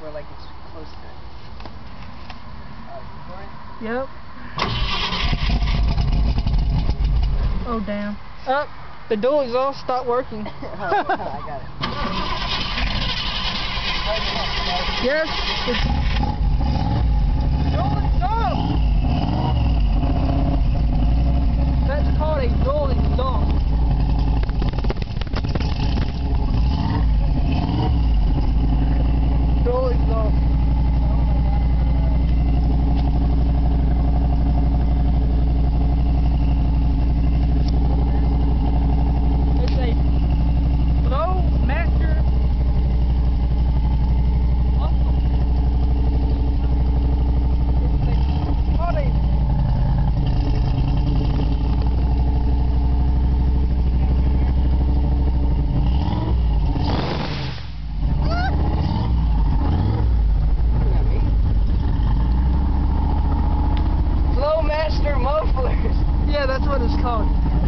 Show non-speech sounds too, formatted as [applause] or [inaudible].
where like it's close to. Uh, recording? Yep. Oh damn. Up. the dual exhaust stopped working. [laughs] oh, I got it. yes. It's dual exhaust. That's called a dual exhaust. Dual exhaust. It's a Flow Master Awesome. It's a called a Flowmaster mufflers. Yeah, that's what it's called.